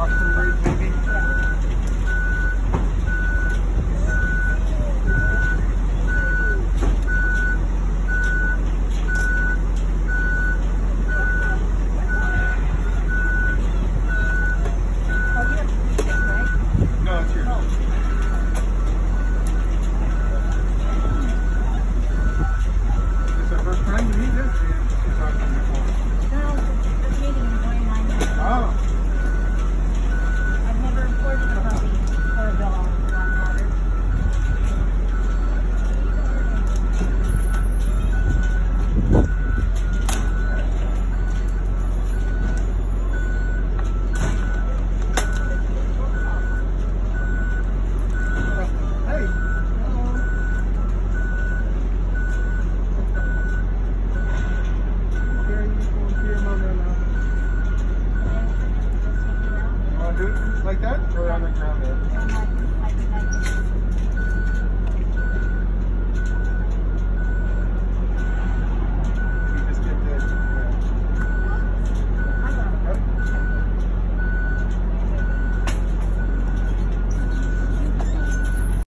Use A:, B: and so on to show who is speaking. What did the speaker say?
A: Washburn Bridge, like that or on the ground there?